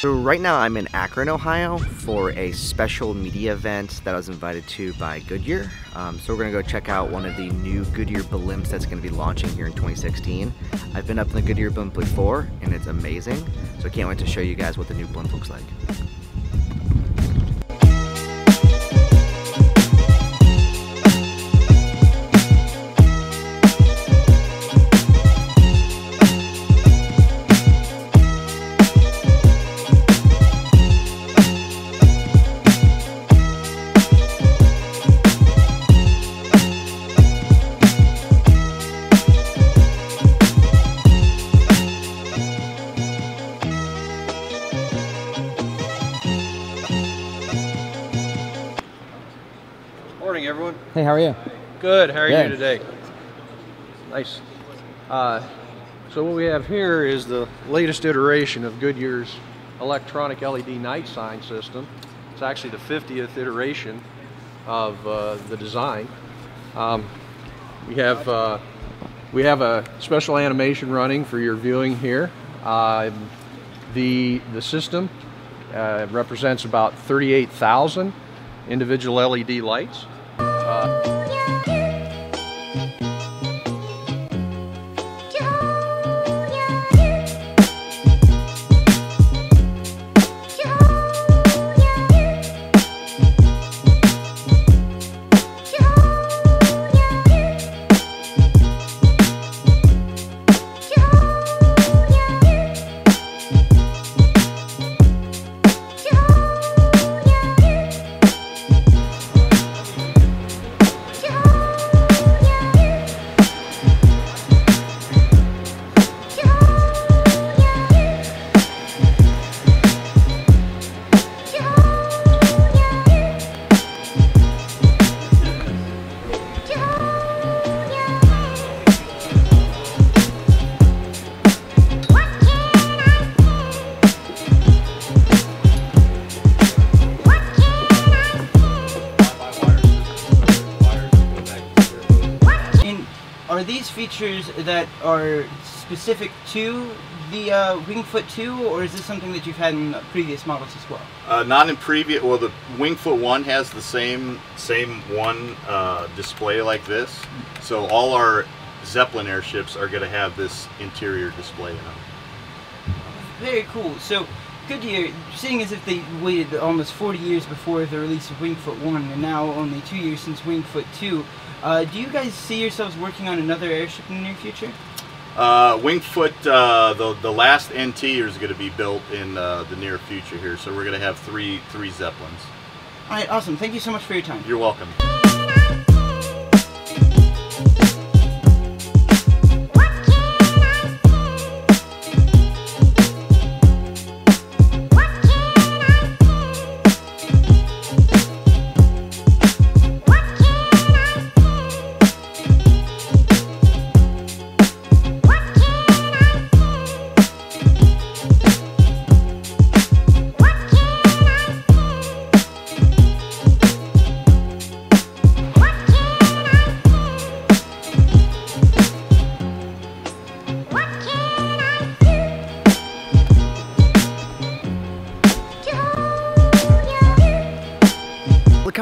So right now I'm in Akron, Ohio for a special media event that I was invited to by Goodyear. Um, so we're gonna go check out one of the new Goodyear blimps that's gonna be launching here in 2016. I've been up in the Goodyear blimp before and it's amazing. So I can't wait to show you guys what the new blimp looks like. Everyone. Hey, how are you? Good. How are Good. you today? Nice. Uh, so what we have here is the latest iteration of Goodyear's electronic LED night sign system. It's actually the 50th iteration of uh, the design. Um, we have uh, we have a special animation running for your viewing here. Uh, the the system uh, represents about 38,000 individual LED lights. And are these features that are specific to the uh, Wingfoot 2, or is this something that you've had in previous models as well? Uh, not in previous. Well, the Wingfoot One has the same same one uh, display like this. So all our Zeppelin airships are going to have this interior display in them. Very cool. So, Goodyear, seeing as if they waited almost 40 years before the release of Wingfoot 1, and now only two years since Wingfoot 2, uh, do you guys see yourselves working on another airship in the near future? Uh, Wingfoot, uh, the the last NT is going to be built in uh, the near future here. So we're going to have three three Zeppelins. All right, awesome. Thank you so much for your time. You're welcome.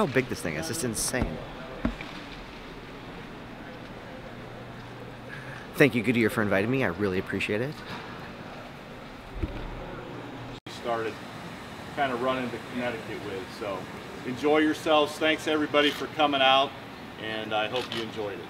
How big this thing is. It's insane. Thank you, Goodyear, for inviting me. I really appreciate it. started kind of running to Connecticut with. So enjoy yourselves. Thanks everybody for coming out, and I hope you enjoyed it.